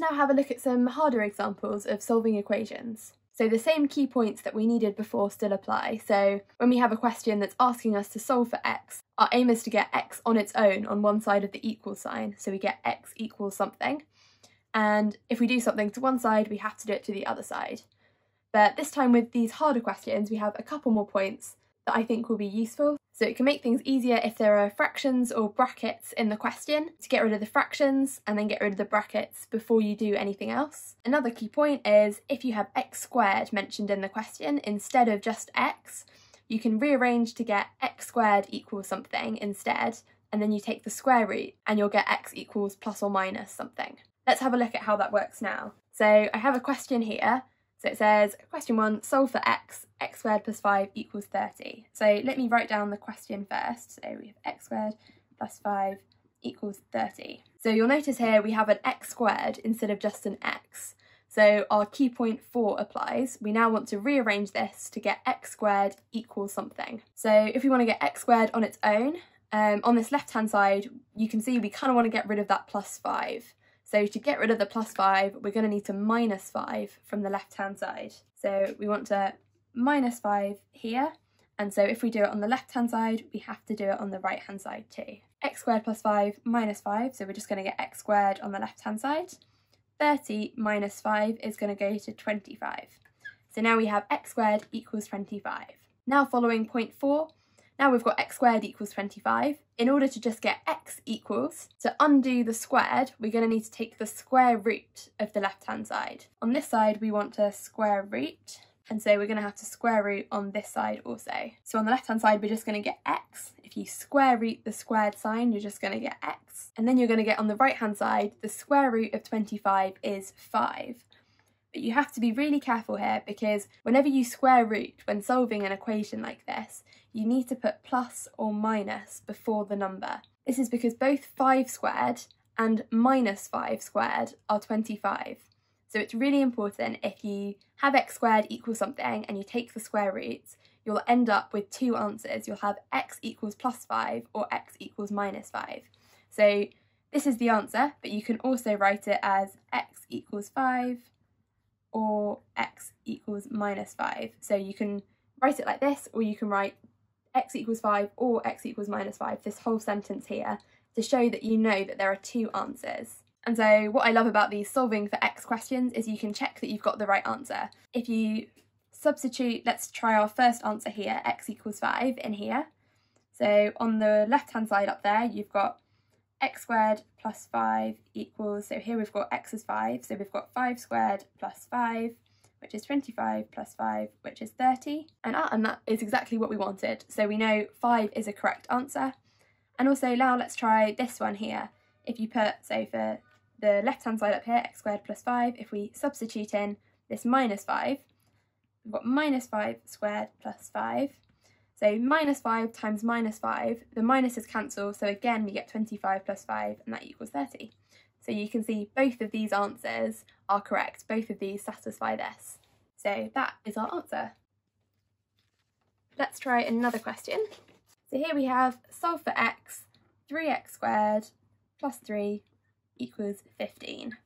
let's now have a look at some harder examples of solving equations. So the same key points that we needed before still apply. So when we have a question that's asking us to solve for x, our aim is to get x on its own on one side of the equal sign. So we get x equals something. And if we do something to one side, we have to do it to the other side. But this time with these harder questions, we have a couple more points that I think will be useful. So it can make things easier if there are fractions or brackets in the question to get rid of the fractions and then get rid of the brackets before you do anything else. Another key point is if you have x squared mentioned in the question instead of just x, you can rearrange to get x squared equals something instead and then you take the square root and you'll get x equals plus or minus something. Let's have a look at how that works now. So I have a question here so it says, question one, solve for x, x squared plus 5 equals 30. So let me write down the question first. So we have x squared plus 5 equals 30. So you'll notice here we have an x squared instead of just an x. So our key point 4 applies. We now want to rearrange this to get x squared equals something. So if we want to get x squared on its own, um, on this left hand side, you can see we kind of want to get rid of that plus 5. So to get rid of the plus 5, we're going to need to minus 5 from the left-hand side. So we want to minus 5 here, and so if we do it on the left-hand side, we have to do it on the right-hand side too. x squared plus 5 minus 5, so we're just going to get x squared on the left-hand side. 30 minus 5 is going to go to 25. So now we have x squared equals 25. Now following point 4, now we've got x squared equals 25. In order to just get x equals, to undo the squared, we're going to need to take the square root of the left-hand side. On this side, we want to square root, and so we're going to have to square root on this side also. So on the left-hand side, we're just going to get x. If you square root the squared sign, you're just going to get x. And then you're going to get on the right-hand side, the square root of 25 is 5. But you have to be really careful here because whenever you square root when solving an equation like this, you need to put plus or minus before the number. This is because both 5 squared and minus 5 squared are 25. So it's really important if you have x squared equals something and you take the square roots, you'll end up with two answers. You'll have x equals plus 5 or x equals minus 5. So this is the answer, but you can also write it as x equals 5 or x equals minus 5. So you can write it like this, or you can write x equals 5 or x equals minus 5, this whole sentence here, to show that you know that there are two answers. And so what I love about these solving for x questions is you can check that you've got the right answer. If you substitute, let's try our first answer here, x equals 5 in here. So on the left hand side up there, you've got x squared plus 5 equals, so here we've got x is 5, so we've got 5 squared plus 5 which is 25 plus 5, which is 30. And, ah, and that is exactly what we wanted. So we know 5 is a correct answer. And also now let's try this one here. If you put, so for the left-hand side up here, x squared plus 5, if we substitute in this minus 5, we've got minus 5 squared plus 5. So minus 5 times minus 5, the minuses cancel, so again we get 25 plus 5, and that equals 30. So you can see both of these answers are correct. Both of these satisfy this. So that is our answer. Let's try another question. So here we have solve for x, 3x squared plus 3 equals 15.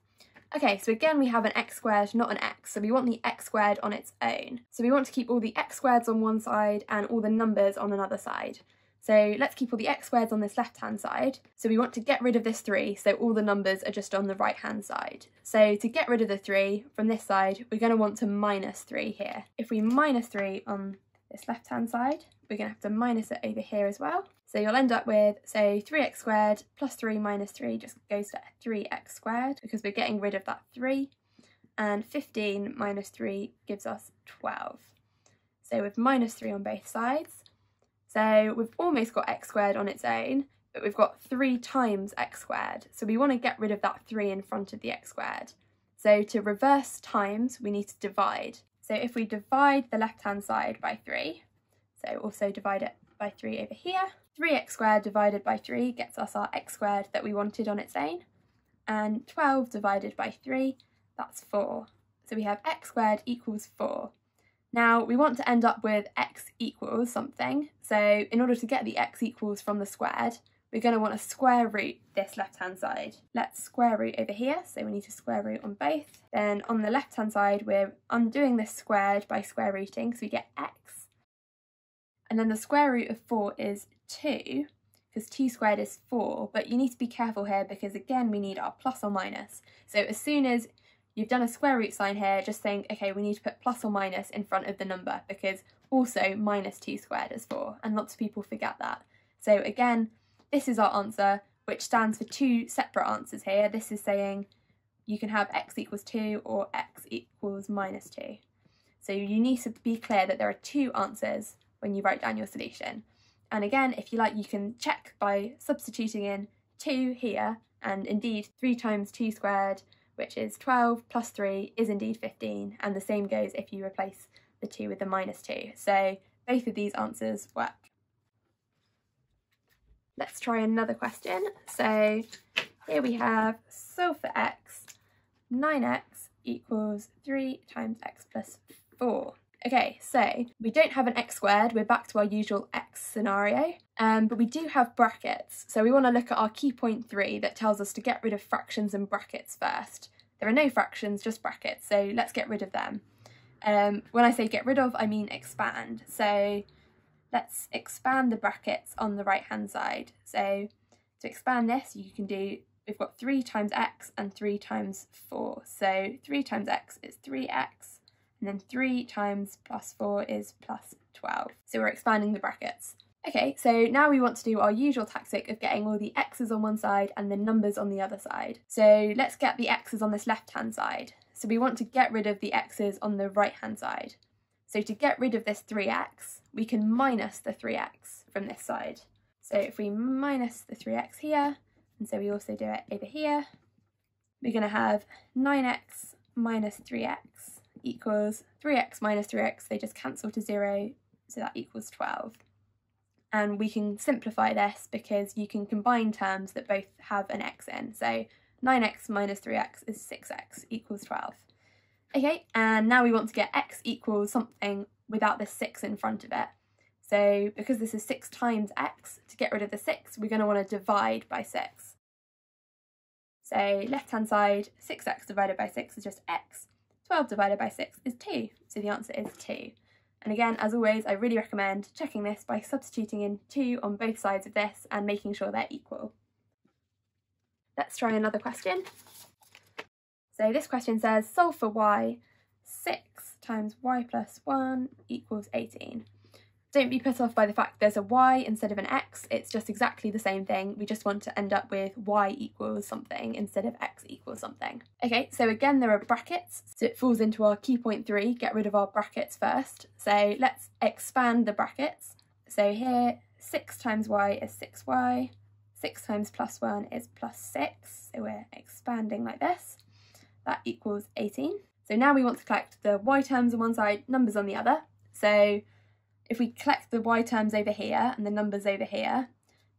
Okay, so again we have an x squared, not an x, so we want the x squared on its own. So we want to keep all the x squareds on one side and all the numbers on another side. So let's keep all the x squareds on this left hand side. So we want to get rid of this 3, so all the numbers are just on the right hand side. So to get rid of the 3 from this side, we're going to want to minus 3 here. If we minus 3 on this left hand side, we're going to have to minus it over here as well. So you'll end up with, so 3x squared plus 3 minus 3 just goes to 3x squared because we're getting rid of that 3. And 15 minus 3 gives us 12. So with minus 3 on both sides, so we've almost got x squared on its own, but we've got 3 times x squared. So we want to get rid of that 3 in front of the x squared. So to reverse times, we need to divide. So if we divide the left-hand side by 3, so also divide it by 3 over here, 3x squared divided by 3 gets us our x squared that we wanted on its own, and 12 divided by 3, that's 4. So we have x squared equals 4. Now we want to end up with x equals something, so in order to get the x equals from the squared, we're going to want to square root this left hand side. Let's square root over here, so we need to square root on both. Then on the left hand side, we're undoing this squared by square rooting, so we get x. And then the square root of 4 is 2, because 2 squared is 4, but you need to be careful here because again we need our plus or minus. So as soon as you've done a square root sign here, just think, okay, we need to put plus or minus in front of the number because also minus 2 squared is 4, and lots of people forget that. So again, this is our answer, which stands for two separate answers here. This is saying you can have x equals 2 or x equals minus 2. So you need to be clear that there are two answers when you write down your solution. And again, if you like, you can check by substituting in 2 here, and indeed 3 times 2 squared, which is 12, plus 3 is indeed 15, and the same goes if you replace the 2 with the minus 2. So both of these answers work. Let's try another question. So here we have solve for x, 9x equals 3 times x plus 4. Okay, so we don't have an x squared, we're back to our usual x scenario, um, but we do have brackets. So we want to look at our key point 3 that tells us to get rid of fractions and brackets first. There are no fractions, just brackets, so let's get rid of them. Um, when I say get rid of, I mean expand. So let's expand the brackets on the right hand side. So to expand this, you can do, we've got 3 times x and 3 times 4. So 3 times x is 3x, and then 3 times plus 4 is plus 12. So we're expanding the brackets. Okay, so now we want to do our usual tactic of getting all the x's on one side and the numbers on the other side. So let's get the x's on this left hand side. So we want to get rid of the x's on the right hand side. So to get rid of this 3x, we can minus the 3x from this side. So if we minus the 3x here, and so we also do it over here, we're going to have 9x minus 3x equals 3x minus 3x, they just cancel to 0, so that equals 12. And we can simplify this because you can combine terms that both have an x in. So 9x minus 3x is 6x equals 12. Okay, and now we want to get x equals something without the 6 in front of it. So because this is 6 times x, to get rid of the 6, we're going to want to divide by 6. So left hand side, 6x divided by 6 is just x. 12 divided by 6 is 2, so the answer is 2. And again, as always, I really recommend checking this by substituting in 2 on both sides of this and making sure they're equal. Let's try another question. So this question says solve for y, 6 times y plus 1 equals 18. Don't be put off by the fact there's a y instead of an x, it's just exactly the same thing, we just want to end up with y equals something instead of x equals something. Okay, so again there are brackets, so it falls into our key point 3, get rid of our brackets first. So let's expand the brackets. So here 6 times y is 6y, 6 times plus 1 is plus 6, so we're expanding like this that equals 18. So now we want to collect the y terms on one side, numbers on the other. So if we collect the y terms over here and the numbers over here,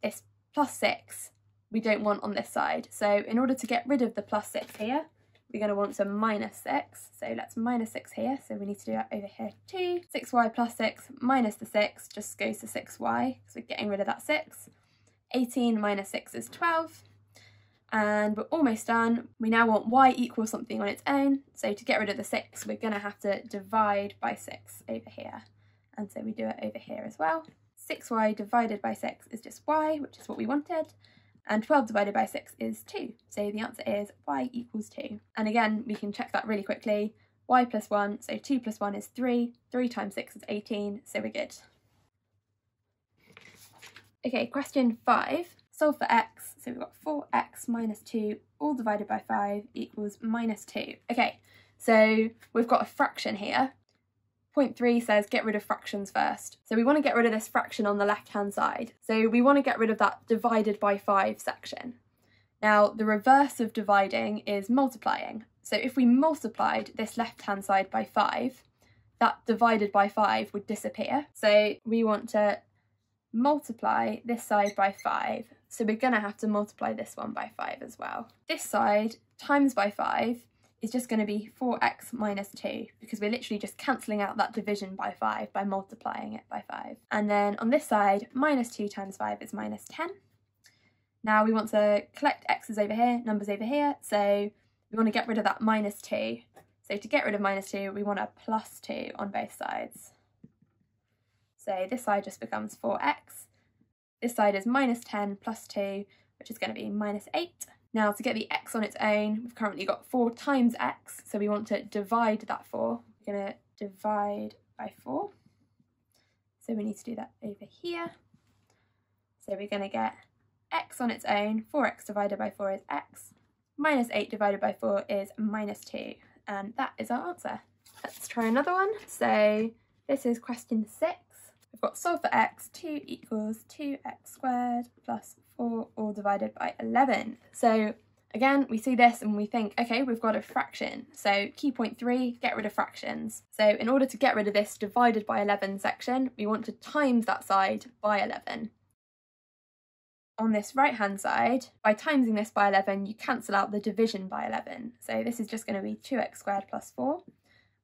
this plus 6 we don't want on this side. So in order to get rid of the plus 6 here, we're going to want some minus 6. So let's minus 6 here. So we need to do that over here too. 6y plus 6 minus the 6 just goes to 6y so we're getting rid of that 6. 18 minus 6 is 12 and we're almost done. We now want y equals something on its own, so to get rid of the 6 we're going to have to divide by 6 over here, and so we do it over here as well. 6y divided by 6 is just y, which is what we wanted, and 12 divided by 6 is 2, so the answer is y equals 2. And again, we can check that really quickly. y plus 1, so 2 plus 1 is 3, 3 times 6 is 18, so we're good. Okay, question 5. Solve for x, so we've got 4x minus 2 all divided by 5 equals minus 2. Okay, so we've got a fraction here. Point 3 says get rid of fractions first. So we want to get rid of this fraction on the left hand side. So we want to get rid of that divided by 5 section. Now the reverse of dividing is multiplying. So if we multiplied this left hand side by 5, that divided by 5 would disappear. So we want to multiply this side by 5 so we're going to have to multiply this one by 5 as well. This side times by 5 is just going to be 4x minus 2 because we're literally just cancelling out that division by 5 by multiplying it by 5. And then on this side, minus 2 times 5 is minus 10. Now we want to collect x's over here, numbers over here, so we want to get rid of that minus 2. So to get rid of minus 2, we want a plus 2 on both sides. So this side just becomes 4x. This side is minus 10 plus 2, which is going to be minus 8. Now to get the x on its own, we've currently got 4 times x, so we want to divide that 4. We're going to divide by 4. So we need to do that over here. So we're going to get x on its own, 4x divided by 4 is x, minus 8 divided by 4 is minus 2, and that is our answer. Let's try another one. So this is question 6. We've got solve for x, 2 equals 2x squared plus 4 all divided by 11. So again, we see this and we think, okay, we've got a fraction. So key point 3, get rid of fractions. So in order to get rid of this divided by 11 section, we want to times that side by 11 on this right hand side, by timesing this by 11, you cancel out the division by 11. So this is just going to be 2x squared plus 4.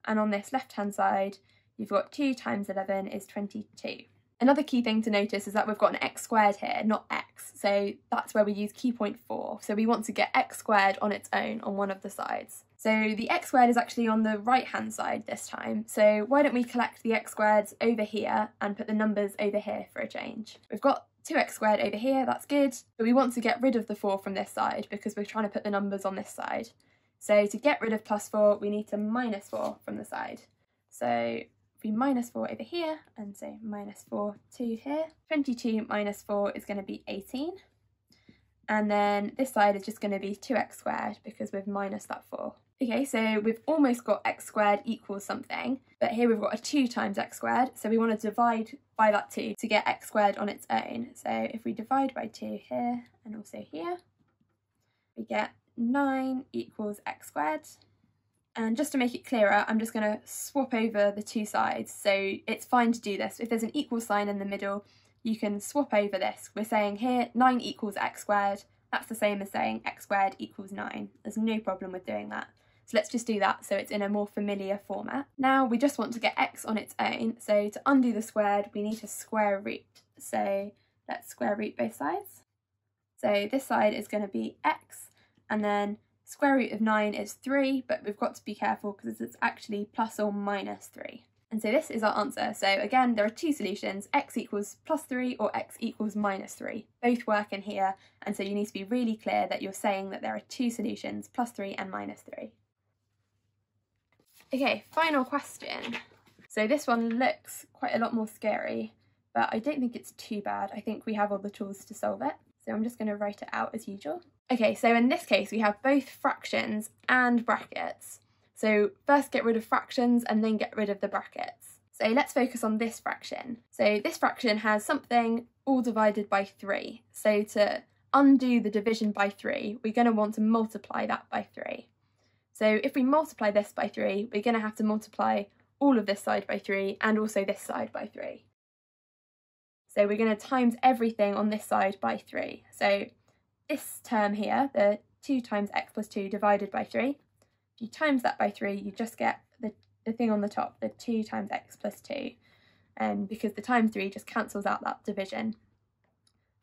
And on this left hand side, you've got 2 times 11 is 22. Another key thing to notice is that we've got an x squared here, not x. So that's where we use key point 4. So we want to get x squared on its own on one of the sides. So the x squared is actually on the right hand side this time. So why don't we collect the x squareds over here and put the numbers over here for a change. We've got 2x squared over here, that's good, but we want to get rid of the 4 from this side because we're trying to put the numbers on this side. So to get rid of plus 4, we need to minus 4 from the side. So we minus 4 over here, and so minus 4, 2 here. 22 minus 4 is going to be 18. And then this side is just going to be 2x squared because we've minus that 4. Okay, so we've almost got x squared equals something, but here we've got a 2 times x squared, so we want to divide by that 2 to get x squared on its own. So if we divide by 2 here and also here, we get 9 equals x squared. And just to make it clearer, I'm just going to swap over the two sides. So it's fine to do this. If there's an equal sign in the middle, you can swap over this. We're saying here 9 equals x squared. That's the same as saying x squared equals 9. There's no problem with doing that. So let's just do that so it's in a more familiar format. Now we just want to get x on its own, so to undo the squared we need to square root. So let's square root both sides. So this side is going to be x, and then square root of 9 is 3, but we've got to be careful because it's actually plus or minus 3. And so this is our answer. So again, there are two solutions, x equals plus 3 or x equals minus 3. Both work in here, and so you need to be really clear that you're saying that there are two solutions, plus 3 and minus 3. Okay, final question. So this one looks quite a lot more scary, but I don't think it's too bad. I think we have all the tools to solve it. So I'm just going to write it out as usual. Okay, so in this case, we have both fractions and brackets. So first get rid of fractions and then get rid of the brackets. So let's focus on this fraction. So this fraction has something all divided by 3. So to undo the division by 3, we're going to want to multiply that by 3. So if we multiply this by 3, we're going to have to multiply all of this side by 3 and also this side by 3. So we're going to times everything on this side by 3. So this term here, the 2 times x plus 2 divided by 3, if you times that by 3, you just get the, the thing on the top, the 2 times x plus 2, and because the times 3 just cancels out that division.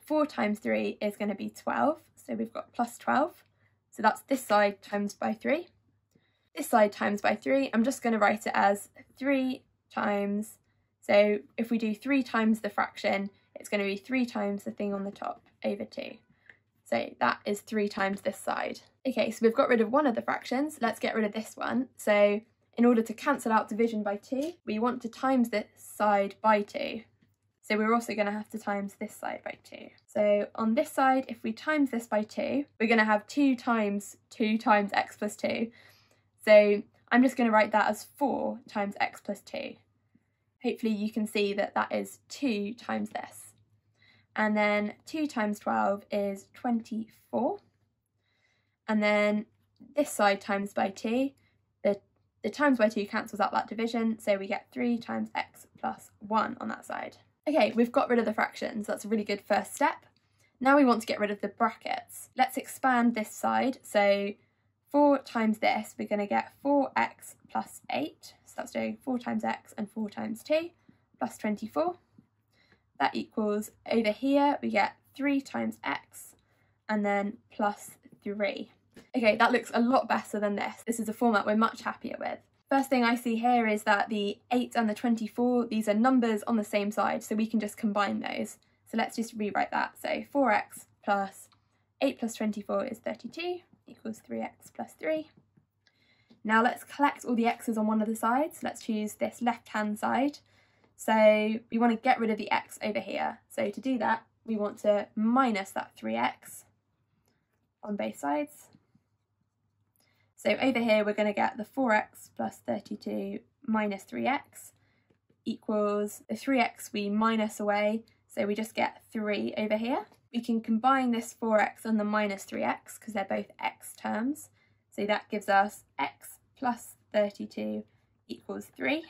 4 times 3 is going to be 12, so we've got plus 12. So that's this side times by 3 this side times by 3, I'm just going to write it as 3 times, so if we do 3 times the fraction, it's going to be 3 times the thing on the top over 2. So that is 3 times this side. Okay, so we've got rid of one of the fractions, let's get rid of this one. So in order to cancel out division by 2, we want to times this side by 2. So we're also going to have to times this side by 2. So on this side, if we times this by 2, we're going to have 2 times 2 times x plus 2. So I'm just going to write that as 4 times x plus 2. Hopefully you can see that that is 2 times this. And then 2 times 12 is 24. And then this side times by 2, the, the times by 2 cancels out that division, so we get 3 times x plus 1 on that side. Okay, we've got rid of the fractions, that's a really good first step. Now we want to get rid of the brackets. Let's expand this side, so 4 times this, we're going to get 4x plus 8. So that's doing 4 times x and 4 times 2 plus 24. That equals, over here, we get 3 times x and then plus 3. Okay, that looks a lot better than this. This is a format we're much happier with. First thing I see here is that the 8 and the 24, these are numbers on the same side, so we can just combine those. So let's just rewrite that. So 4x plus 8 plus 24 is 32 equals 3x plus 3. Now let's collect all the x's on one of the sides. Let's choose this left-hand side. So we want to get rid of the x over here. So to do that, we want to minus that 3x on both sides. So over here, we're going to get the 4x plus 32 minus 3x equals the 3x we minus away, so we just get 3 over here. We can combine this 4x and the minus 3x because they're both x terms. So that gives us x plus 32 equals 3.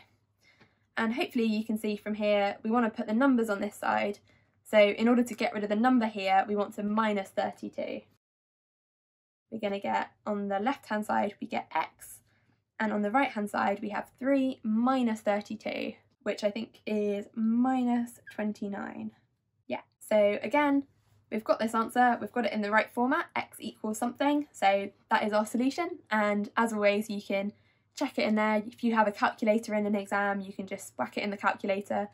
And hopefully you can see from here, we want to put the numbers on this side. So in order to get rid of the number here, we want to minus 32. We're going to get, on the left-hand side, we get x. And on the right-hand side, we have 3 minus 32, which I think is minus 29. Yeah, so again, we've got this answer, we've got it in the right format, x equals something, so that is our solution, and as always you can check it in there, if you have a calculator in an exam you can just whack it in the calculator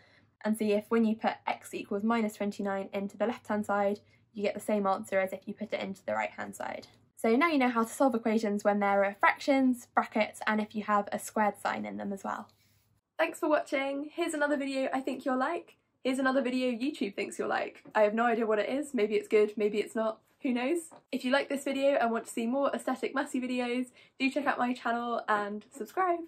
and see if when you put x equals minus 29 into the left hand side you get the same answer as if you put it into the right hand side. So now you know how to solve equations when there are fractions, brackets and if you have a squared sign in them as well. Thanks for watching, here's another video I think you'll like. Here's another video YouTube thinks you'll like. I have no idea what it is, maybe it's good, maybe it's not, who knows? If you like this video and want to see more aesthetic messy videos, do check out my channel and subscribe!